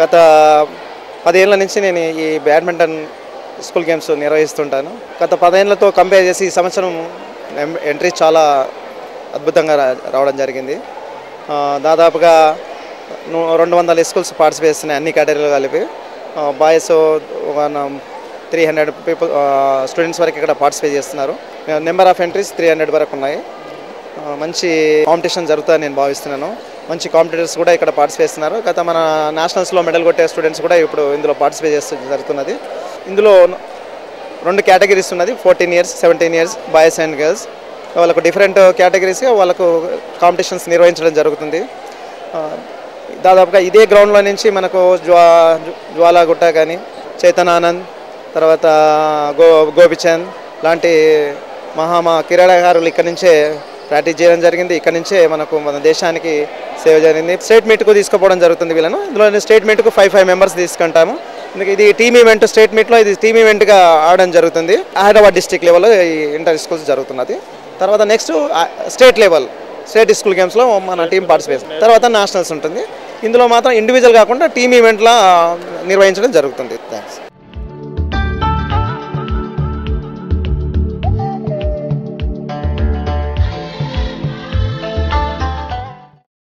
గత పదేళ్ళ నుంచి నేను ఈ బ్యాడ్మింటన్ స్కూల్ గేమ్స్ నిర్వహిస్తుంటాను. గత పదేళ్ళతో కంపేర్ చేసి ఈ సంవత్సరం ఎం- ఎంట్రీ చాలా అద్భుతంగా రా- రావడం జరిగింది. దాదాపుగా రెండు వందల స్కూల్స్ పార్టిసిపేట్ చేస్తున్నాయి అన్ని కేటగిరీలు కలిపి. బాయ్స్ ఒక త్రీ హండ్రెడ్ పీపుల్ స్టూడెంట్స్ వరకు ఇక్కడ పార్టిసిపేట్ చేస్తున్నారు. Number of entries three hundred వరకు ఉన్నాయి. మంచి కాంపిటీషన్ జరుగుతుందని నేను భావిస్తున్నాను. మంచి కాంపిటీటర్స్ కూడా ఇక్కడ పార్టిసిపేట్ చేస్తున్నారు. గత మన నేషనల్స్లో మెడల్ కొట్టే స్టూడెంట్స్ కూడా ఇప్పుడు ఇందులో పార్టిసిపేట్ చేస్తూ జరుగుతున్నది. ఇందులో రెండు కేటగిరీస్ ఉన్నది. Fourteen years seventeen years boys and girls వాళ్ళకు డిఫరెంట్ కేటగిరీస్గా వాళ్ళకు కాంపిటీషన్స్ నిర్వహించడం జరుగుతుంది. దాదాపుగా ఇదే గ్రౌండ్లో నుంచి మనకు జ్వా జ్వాలాగుట్ట కానీ చైతనానంద్ తర్వాత గో గోపిచంద్ లాంటి మహామా క్రీడాకారులు ఇక్కడ నుంచే ప్రాక్టీస్ చేయడం జరిగింది. ఇక్కడ నుంచే మనకు మన దేశానికి సేవ జరిగింది. స్టేట్ మీట్కు తీసుకుపోవడం జరుగుతుంది వీళ్ళను. ఇందులో స్టేట్ మీట్కు ఫైవ్ ఫైవ్ మెంబర్స్ తీసుకుంటాము. ఇది టీమ్ ఈవెంట్ స్టేట్ మీట్లో ఇది టీమ్ ఈవెంట్గా ఆడడం జరుగుతుంది. హైదరాబాద్ డిస్టిక్ లెవెల్లో ఈ ఇంటర్ స్కూల్స్ జరుగుతున్నది. తర్వాత next state level state school గేమ్స్లో మన టీం పార్టిసిపేట్ తర్వాత నేషనల్స్ ఉంటుంది. ఇందులో మాత్రం ఇండివిజువల్ కాకుండా టీమ్ ఈవెంట్లా నిర్వహించడం జరుగుతుంది. థ్యాంక్స్